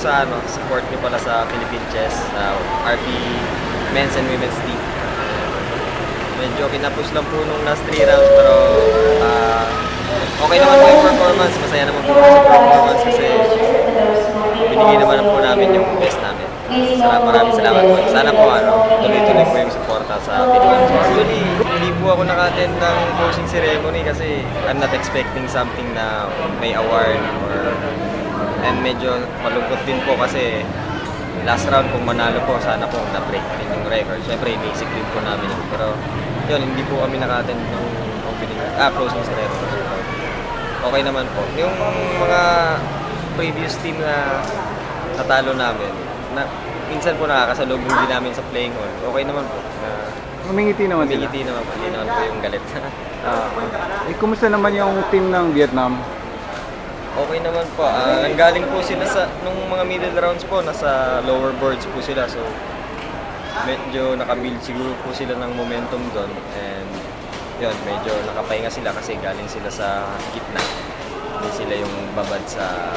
sa ano, support niyo pala sa Philippine Chess, sa RP Men's and Women's League. Medyo kinapos lang po nung last 3 rounds pero ah, okay naman po yung performance. Masaya naman po sa performance kasi binigay naman po namin yung best namin. Salamat, maraming salamat po. Sana po ano, tuloy-tuloy po yung suporta sa Philippine Chess. Actually, hindi po ako naka-attend ng closing ceremony kasi I'm not expecting something na may award or and medyo malungkot din po kasi last round kung manalo po, sana po na-break din yung record. Siyempre, inisip din po namin yun. Pero yun, hindi po kami naka-attend ng opening, ah, closing ceremony. Okay naman po. Yung mga previous team na natalo namin, na, minsan po nakakasalubong din namin sa playing hall. Okay naman po. Na, Humingiti naman sila. Humingiti naman po. Hindi naman po yung galit. Ah, eh, kumusta naman yung team ng Vietnam? Okay naman po. Ah, nanggaling po sila sa, nung mga middle rounds po, nasa lower boards po sila. So, medyo nakabuild siguro po sila ng momentum doon. And, yun, medyo nakapahinga sila kasi galing sila sa gitna. Hindi sila yung babad sa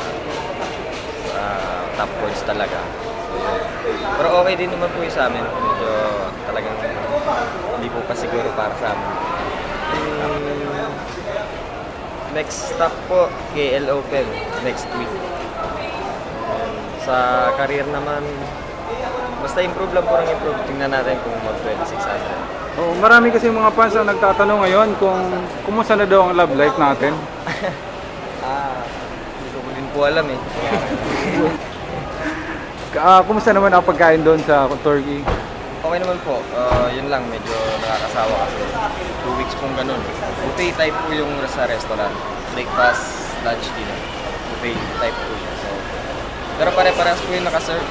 ah, top boards talaga. Pero okay din naman po yung sa amin. Medyo talagang hindi po pa siguro para sa amin. Next stop po, KL Open next week. And sa career naman, basta improve lang po ng improve. Tingnan natin kung mag 2600. Oh, marami kasi mga fans ang nagtatanong ngayon kung kumusta na daw ang love life natin. Ah, hindi ko din po alam eh. Ah, kumusta naman ang pagkain doon sa Turkey? Okay naman po. Ah, yun lang, medyo nakakasawa kasi two weeks pong ganun. Buffet type po yung sa restaurant. Breakfast, lunch, dinner. Buffet type po siya. So, pero pare-parehas po yung nakaserve.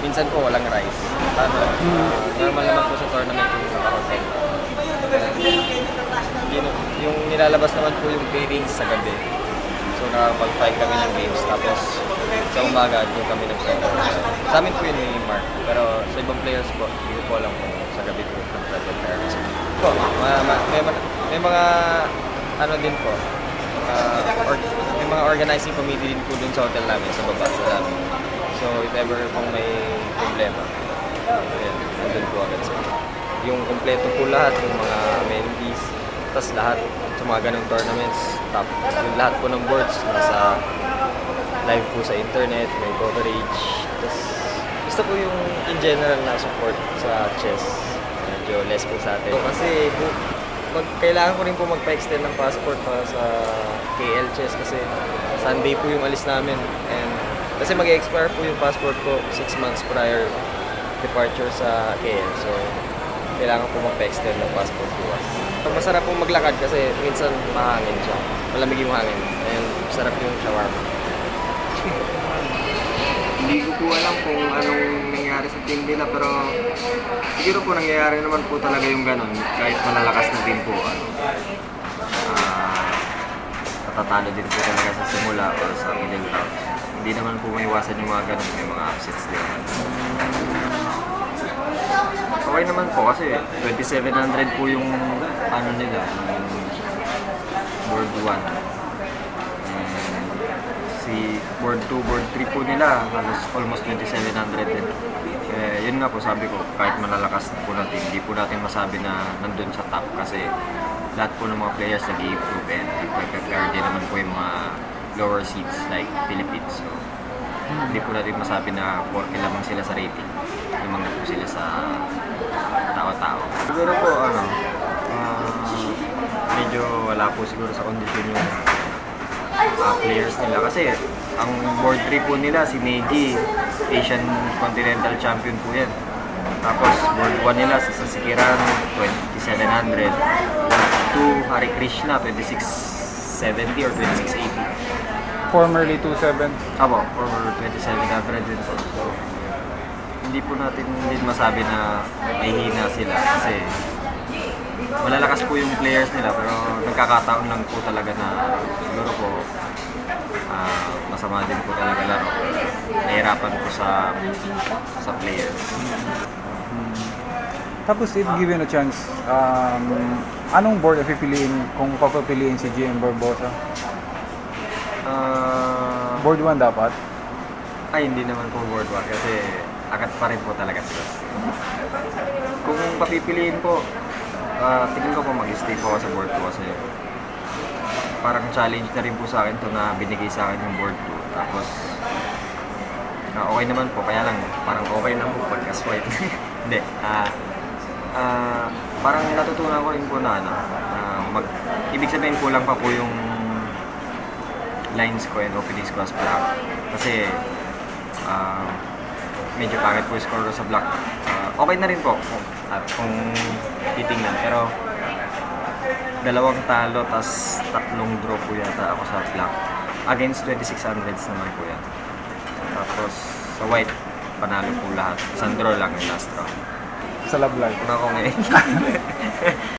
Minsan po walang rice. Ano, ah, normal naman po sa tournament yung naka-hotel. And, yun, yung nilalabas naman po yung pairings sa gabi. So nakapag-fight kami ng games. Tapos sa umaga, doon kami nag-fight. Sa amin po yun ni Mark. Pero sa ibang players po, hindi po alam kung sa gabi po parents. Po, ma- ma- may, ma- may mga ano din po. Uh, or, may mga organizing committee din po dun sa hotel namin, sa baba, sa namin. So if ever kung may problema, ayan, nandun po agad sa yung kompleto po lahat, yung mga amenities, tas lahat sa mga ganong tournaments, top, yung lahat po ng boards, nasa live po sa internet, may coverage, tas basta po yung in general na support sa chess, medyo less po sa atin. So, kasi bu- mag, kailangan ko rin po magpa-extend ng passport para sa KL chess kasi Sunday po yung alis namin and kasi mag-expire po yung passport ko 6 months prior departure sa KL. So, kailangan po magpa-extend ng passport bukas. Masarap po maglakad kasi minsan mahangin siya. Malamig yung hangin. And sarap yung shawarma. Hindi ko po alam kung anong nangyari sa team nila pero siguro po nangyayari naman po talaga yung ganun kahit malalakas na din po ano. ah, matatalo din po talaga sa simula o sa middle round. Hindi naman po may iwasan yung mga ganun, may mga upsets din. Okay naman po kasi 2700 po yung ano nila, yung board 1. And si board 2, board 3 po nila, halos almost 2700 din. Eh, yun nga po sabi ko, kahit malalakas po natin, hindi po natin masabi na nandun sa top kasi lahat po ng mga players nag-i-improve and nagpe-prepare din naman po yung mga lower seeds like Philippines. So, hindi po natin masabi na porke lamang sila sa rating. Lamang na po sila sa tao-tao. Siguro po, ano, ah, medyo wala po siguro sa kondisyon yung ah, players nila. Kasi ang board 3 po nila, si Neji, Asian Continental Champion po yan. Tapos board 1 nila, si Sasikiran, 2700. Board 2, Hari Krishna, 2670 or 2680. Formerly 27. Apo, for 2700 din po. So, hindi po natin din masabi na may hina sila kasi malalakas po yung players nila pero nagkakataon lang po talaga na siguro po ah, masama din po talaga laro. Nahirapan po sa sa players. Tapos if given a chance, um, anong board ang pipiliin kung papapiliin si GM Barbosa? Ah, Board 1 dapat? Ay, hindi naman po boardwalk kasi akat pa rin po talaga sila. Kung papipiliin po, ah, tingin ko po mag-stay po ako sa board ko kasi parang challenge na rin po sa akin to na binigay sa akin yung board 2. Tapos, ah, okay naman po, kaya lang parang okay lang po pagka swipe. hindi, ah, ah, parang natutunan ko rin po na ano, ah, mag, ibig sabihin kulang pa po yung lines ko and openings ko as black. Kasi, ah, medyo pangit po score ko sa black. Ah, okay na rin po kung, at kung titingnan. Pero, dalawang talo, tas tatlong draw po yata ako sa black. Against 2600s naman po yan. Tapos, sa white, panalo po lahat. Isang draw lang yung last round. Sa love life. Una ko ngayon.